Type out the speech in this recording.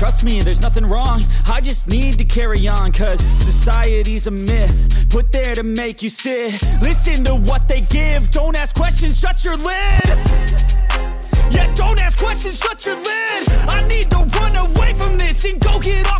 Trust me, there's nothing wrong. I just need to carry on, cause society's a myth put there to make you sit. Listen to what they give. Don't ask questions, shut your lid. Yeah, don't ask questions, shut your lid. I need to run away from this and go get off.